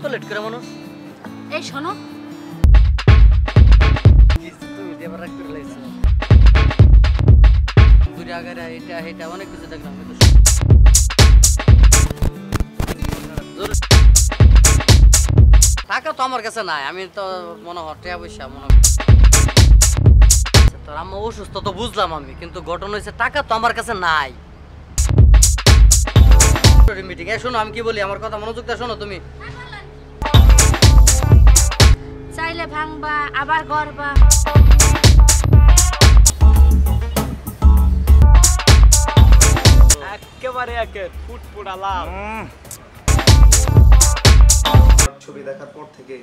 এত লেট করে মানুষ এই শোনো। তুমি দিয়ে রাগ করে লাইছো দূরে আগারে এটা এটা অনেক কিছু দেখলাম কিন্তু টাকা তো আমার কাছে নাই আমি তো মনে হয় টাকা পয়সা মনে তোর আম্মা অসুস্থ তো বুঝলাম আমি কিন্তু ঘটনা হয়েছে টাকা তো আমার কাছে নাই। মিটিং এ শোনো আমি কি বলি আমার কথা মনোযোগ দিয়ে শোনো তুমি। চাইলে ভাঙবা আবার গড়বা। একেবারে একে ফুটফুট আলাপ। ছবি দেখার পর থেকে